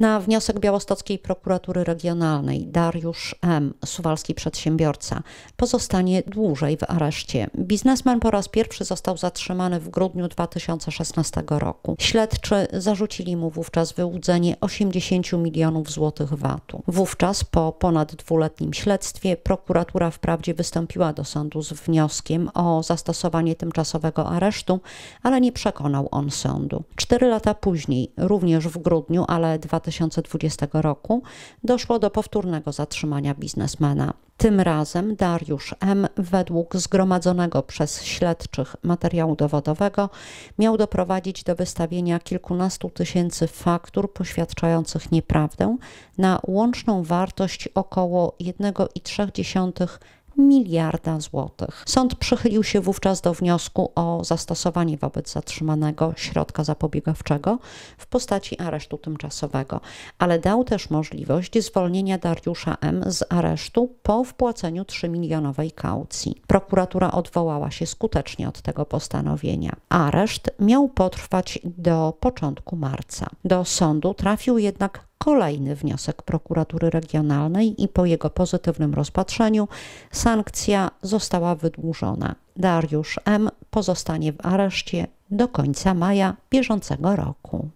Na wniosek białostockiej prokuratury regionalnej Dariusz M., suwalski przedsiębiorca, pozostanie dłużej w areszcie. Biznesmen po raz pierwszy został zatrzymany w grudniu 2016 roku. Śledczy zarzucili mu wówczas wyłudzenie 80 milionów złotych VAT-u. Wówczas po ponad dwuletnim śledztwie prokuratura wprawdzie wystąpiła do sądu z wnioskiem o zastosowanie tymczasowego aresztu, ale nie przekonał on sądu. Cztery lata później, również w grudniu, ale 2020 roku, doszło do powtórnego zatrzymania biznesmena. Tym razem Dariusz M. według zgromadzonego przez śledczych materiału dowodowego miał doprowadzić do wystawienia kilkunastu tysięcy faktur poświadczających nieprawdę na łączną wartość około 1,3 miliarda złotych. Sąd przychylił się wówczas do wniosku o zastosowanie wobec zatrzymanego środka zapobiegawczego w postaci aresztu tymczasowego, ale dał też możliwość zwolnienia Dariusza M. z aresztu po wpłaceniu 3-milionowej kaucji. Prokuratura odwołała się skutecznie od tego postanowienia. Areszt miał potrwać do początku marca. Do sądu trafił jednak kolejny wniosek prokuratury regionalnej i po jego pozytywnym rozpatrzeniu sankcja została wydłużona. Dariusz M. pozostanie w areszcie do końca maja bieżącego roku.